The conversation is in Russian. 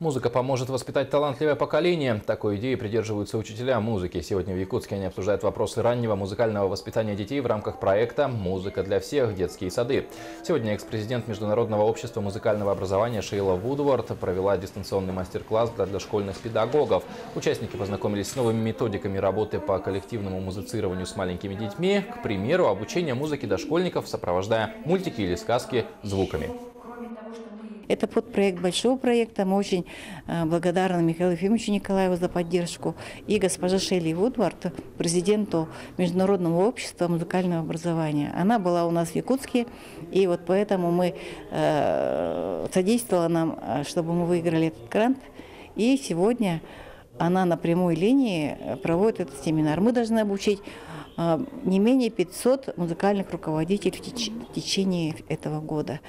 Музыка поможет воспитать талантливое поколение. Такой идеи придерживаются учителя музыки. Сегодня в Якутске они обсуждают вопросы раннего музыкального воспитания детей в рамках проекта «Музыка для всех. Детские сады». Сегодня экс-президент Международного общества музыкального образования Шейла Вудворд провела дистанционный мастер-класс для дошкольных педагогов. Участники познакомились с новыми методиками работы по коллективному музицированию с маленькими детьми. К примеру, обучение музыки дошкольников, сопровождая мультики или сказки звуками. Это подпроект большого проекта. Мы очень э, благодарны Михаилу Ефимовичу Николаеву за поддержку и госпоже Шелли Вудвард, президенту Международного общества музыкального образования. Она была у нас в Якутске, и вот поэтому мы э, содействовала нам, э, чтобы мы выиграли этот грант. И сегодня она на прямой линии проводит этот семинар. Мы должны обучить не менее 500 музыкальных руководителей в течение этого года.